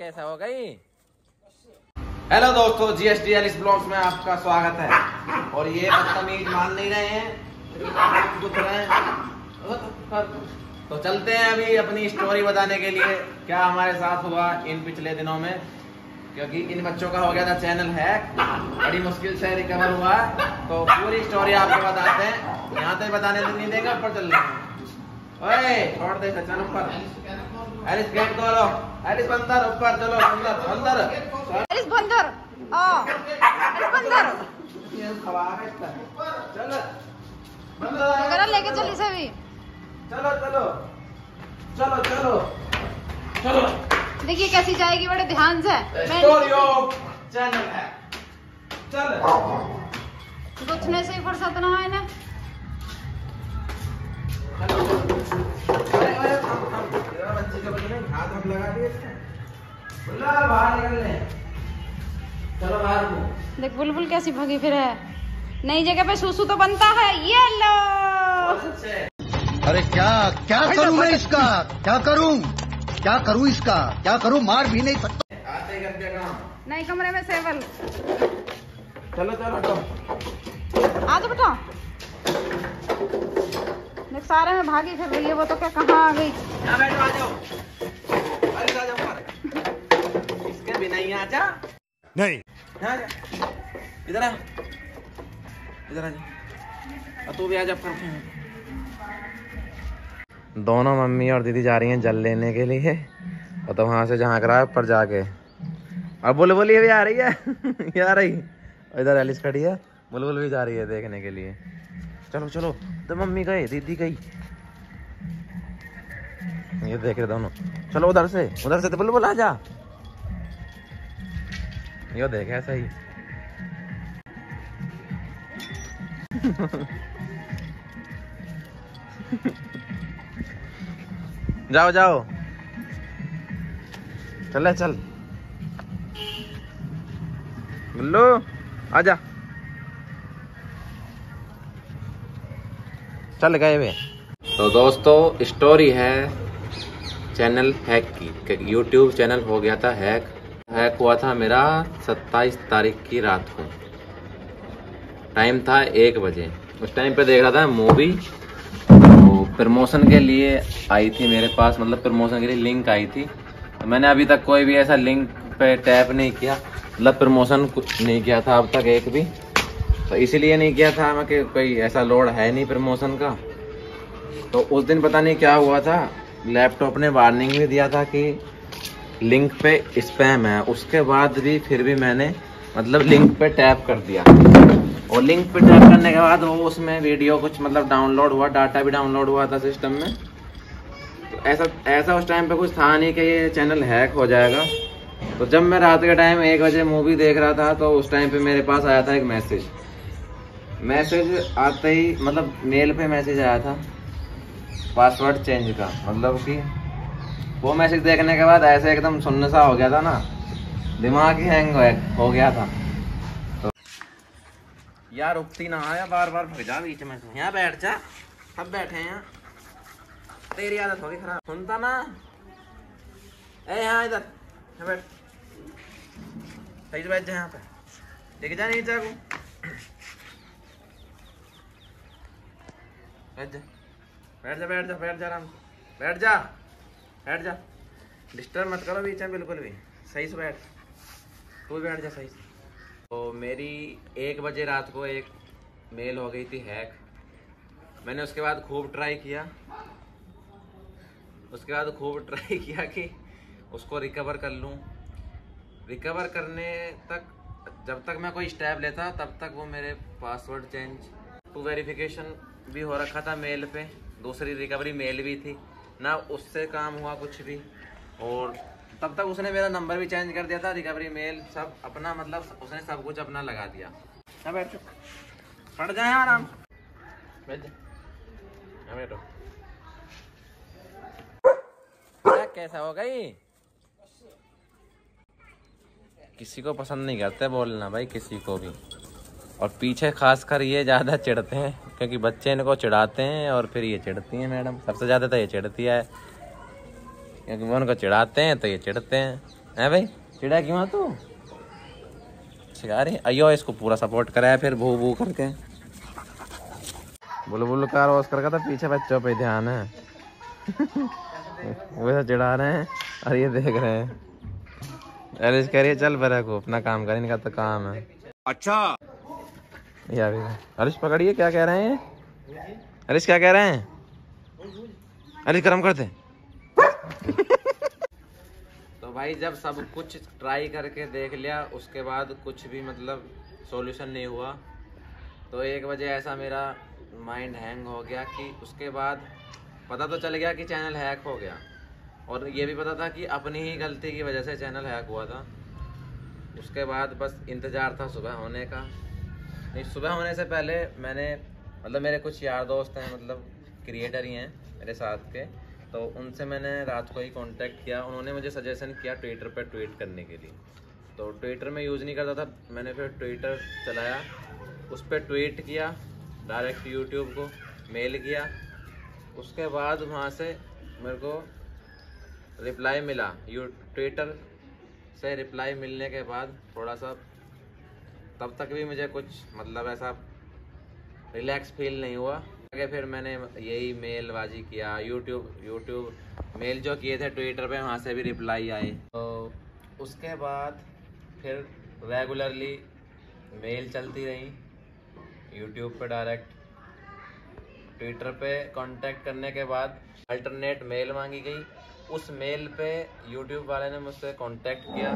कैसा हो गई? हेलो दोस्तों जीएसटी एलिस ब्लॉग्स में आपका स्वागत है। और ये बदतमीज मान नहीं रहे हैं दुख रहे हैं। तो चलते हैं अभी अपनी स्टोरी बताने के लिए, क्या हमारे साथ हुआ इन पिछले दिनों में। क्योंकि इन बच्चों का हो गया था चैनल है बड़ी मुश्किल से रिकवर हुआ। तो पूरी स्टोरी आपको बताते हैं। यहाँ तक बताने नहीं देगा ऊपर चल रहे ओए, छोड़ दे चल एलिस गेट खोलो। एलिस अंदर ऊपर चलो अंदर अंदर एलिस बंदर। आ एलिस बंदर। ये खवा है चलो। बंदर आया। लेके चल इसे भी। चलो चलो। चलो चलो। चलो। देखिए कैसी जाएगी बड़े ध्यान से। मैं स्टोरी ऑफ़ चैनल है। चल। गुथने से ही फुर्सत ना है ना। हम हम हाथ हाथ लगा दिए बाहर निकल चलो बाहर को देख बुलबुल कैसी भगी फिर है। नई जगह पे सुसु तो बनता है। ये लो अरे क्या क्या करूँ मैं इसका? क्या करूँ? क्या करूँ इसका? क्या करूँ? मार भी नहीं सकता। आते काम। नए कमरे में सेवल। चलो चलो हटो आ जाओ बेटा। देख सारे में भागी फिर रही है वो तो क्या कहाँ आ गई? यहाँ बैठो आ जाओ। अरे आ जाओ ऊपर इसके बिना ही आ जा नहीं। इधर आ। इधर आ जा। तू भी आ जा दोनों मम्मी और दीदी जा रही हैं जल लेने के लिए। और तो वहाँ से जहाँ करा ऊपर जाके। अब बोले बोली अभी आ रही है। ये आ रही। इधर एलिस खड़ी है। बुलबुल भी जा रही है देखने के लिए। चलो चलो। तो मम्मी गए, दीदी गई। ये देख रहे दोनों। चलो उधर से उधर से तो बुलबुल आ जा। यो देख, ऐसा ही। जाओ जाओ। चले, चल। गुल्लू आजा चल गए वे। तो दोस्तों स्टोरी है चैनल हैक की यूट्यूब चैनल हो गया था हैक हैक हुआ था मेरा 27 तारीख की रात को। टाइम था एक बजे। उस टाइम पे देख रहा था मूवी तो प्रमोशन के लिए आई थी मेरे पास मतलब प्रमोशन के लिए लिंक आई थी। तो मैंने अभी तक कोई भी ऐसा लिंक पे टैप नहीं किया। मतलब प्रमोशन कुछ नहीं किया था अब तक एक भी। तो इसीलिए नहीं किया था मैं कि कोई ऐसा लोड है नहीं प्रमोशन का। तो उस दिन पता नहीं क्या हुआ था, लैपटॉप ने वार्निंग भी दिया था कि लिंक पे स्पैम है। उसके बाद भी फिर भी मैंने मतलब लिंक पे टैप कर दिया। और लिंक पे टैप करने के बाद वो उसमें वीडियो कुछ मतलब डाउनलोड हुआ, डाटा भी डाउनलोड हुआ था सिस्टम में। तो ऐसा ऐसा उस टाइम पे कुछ था नहीं कि ये चैनल हैक हो जाएगा। तो जब मैं रात के टाइम एक बजे मूवी देख रहा था तो उस टाइम पे मेरे पास आया था एक मैसेज। मैसेज आते ही मतलब मेल पे मैसेज आया था पासवर्ड चेंज का मतलब कि वो मैसेज देखने के बाद ऐसे एकदम सुन्न सा हो गया था ना, दिमाग ही हैंग हो- गया था। तो यार उगती ना आया बार बार भग जा बीच में। से यहाँ बैठ जा सब बैठे हैं यहाँ। तेरी आदत होगी खराब। सुनता ना। ए, यहाँ इधर बैठ। सही बैठ जा यहाँ पे। देख जा नीचे को बैठ जा। बैठ जा बैठ जा बैठ जा बैठ जा बैठ जा। डिस्टर्ब मत करो बीच में, बिल्कुल भी। सही से बैठ। तू भी बैठ जा सही से। तो मेरी एक बजे रात को एक मेल हो गई थी हैक मैंने उसके बाद खूब ट्राई किया। उसके बाद खूब ट्राई किया कि उसको रिकवर कर लूँ। रिकवर करने तक, जब तक मैं कोई स्टेप लेता, तब तक वो मेरे पासवर्ड चेंज टू वेरिफिकेशन भी हो रखा था मेल पे। दूसरी रिकवरी मेल भी थी। ना उससे काम हुआ कुछ भी। और तब तक उसने मेरा नंबर भी चेंज कर दिया था रिकवरी मेल सब अपना मतलब उसने सब कुछ अपना लगा दिया। बैठो पढ़ जाए आराम। से। बैठ जा। हाँ बैठो। कैसा हो गई? किसी को पसंद नहीं करते बोलना भाई किसी को भी। और पीछे खासकर ये ज़्यादा चिढ़ते हैं। क्योंकि बच्चे इनको चिढ़ाते हैं और फिर ये चिढ़ती हैं मैडम। सबसे ज़्यादा तो ये चिढ़ती है। क्योंकि वो उनको चिढ़ाते हैं तो ये चिढ़ते हैं। है भाई? चिड़ा क्यों तू? शिकारी अयो, इसको पूरा सपोर्ट कराया फिर भू भू करके। बुलबुल का रोज करके तो पीछे बच्चों पे ध्यान है। वैसे चिढ़ा रहे हैं और ये देख रहे हैं। अरे है चल बरा को अपना काम कर, इनका तो काम है। अच्छा। या भी हरीश पकड़िए क्या कह रहे हैं? हरीश क्या कह रहे हैं? हरीश गर्म करते तो भाई जब सब कुछ ट्राई करके देख लिया उसके बाद कुछ भी मतलब सॉल्यूशन नहीं हुआ तो एक बजे ऐसा मेरा माइंड हैंग हो गया कि उसके बाद पता तो चल गया कि चैनल हैक हो गया। और ये भी पता था कि अपनी ही गलती की वजह से चैनल हैक हुआ था। उसके बाद बस इंतज़ार था सुबह होने का। नहीं, सुबह होने से पहले मैंने मतलब मेरे कुछ यार दोस्त हैं मतलब क्रिएटर ही हैं मेरे साथ के तो उनसे मैंने रात को ही कांटेक्ट किया। उन्होंने मुझे सजेशन किया ट्विटर पर ट्वीट करने के लिए। तो ट्विटर में यूज़ नहीं करता था, मैंने फिर ट्विटर चलाया, उस पर ट्वीट किया डायरेक्ट यूट्यूब को मेल किया। उसके बाद वहाँ से मेरे को रिप्लाई मिला। यू ट्विटर से रिप्लाई मिलने के बाद थोड़ा सा तब तक भी मुझे कुछ मतलब ऐसा रिलैक्स फील नहीं हुआ। आगे फिर मैंने यही मेल बाजी किया यूट्यूब यूट्यूब मेल जो किए थे ट्विटर पे, वहाँ से भी रिप्लाई आए। तो उसके बाद फिर रेगुलरली मेल चलती रही यूट्यूब पे डायरेक्ट ट्विटर पे कांटेक्ट करने के बाद अल्टरनेट मेल मांगी गई। उस मेल पे यूट्यूब वाले ने मुझसे कांटेक्ट किया।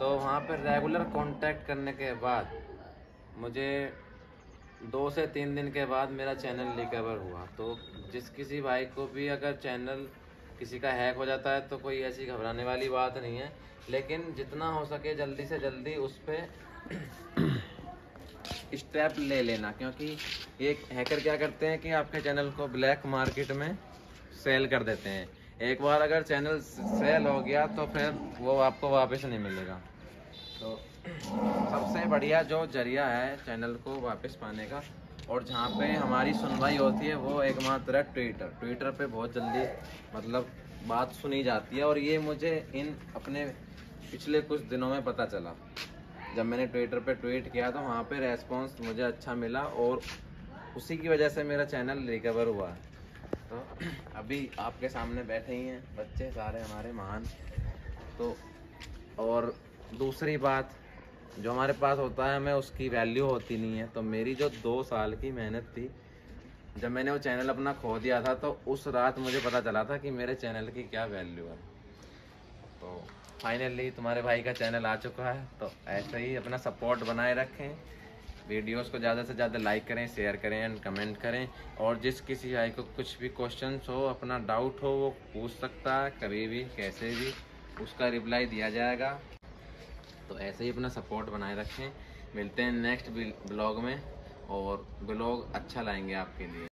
तो वहाँ पर रेगुलर कांटेक्ट करने के बाद, मुझे दो से तीन दिन के बाद मेरा चैनल रिकवर हुआ। तो जिस किसी भाई को भी अगर चैनल किसी का हैक हो जाता है तो कोई ऐसी घबराने वाली बात नहीं है। लेकिन जितना हो सके जल्दी से जल्दी उस पर स्टेप ले लेना, क्योंकि ये हैकर क्या करते हैं कि आपके चैनल को ब्लैक मार्केट में सेल कर देते हैं। एक बार अगर चैनल सेल हो गया तो फिर वो आपको वापस नहीं मिलेगा। तो सबसे बढ़िया जो ज़रिया है चैनल को वापस पाने का, और जहाँ पे हमारी सुनवाई होती है, वो एकमात्र है ट्विटर। ट्विटर पे बहुत जल्दी मतलब बात सुनी जाती है, और ये मुझे इन अपने पिछले कुछ दिनों में पता चला। जब मैंने ट्विटर पे ट्वीट किया तो वहाँ पे रेस्पॉन्स मुझे अच्छा मिला, और उसी की वजह से मेरा चैनल रिकवर हुआ। है तो अभी आपके सामने बैठे ही हैं, बच्चे सारे हमारे महान। तो और दूसरी बात, जो हमारे पास होता है हमें उसकी वैल्यू होती नहीं है। तो मेरी जो दो साल की मेहनत थी, जब मैंने वो चैनल अपना खो दिया था तो उस रात मुझे पता चला था कि मेरे चैनल की क्या वैल्यू है। तो फाइनली तुम्हारे भाई का चैनल आ चुका है तो ऐसे ही अपना सपोर्ट बनाए रखें। वीडियोस को ज़्यादा से ज़्यादा लाइक करें, शेयर करें एंड कमेंट करें। और जिस किसी भाई को कुछ भी क्वेश्चन हो, अपना डाउट हो, वो पूछ सकता है, कभी भी, कैसे भी, उसका रिप्लाई दिया जाएगा। तो ऐसे ही अपना सपोर्ट बनाए रखें। मिलते हैं नेक्स्ट ब्लॉग में और ब्लॉग अच्छा लाएँगे आपके लिए।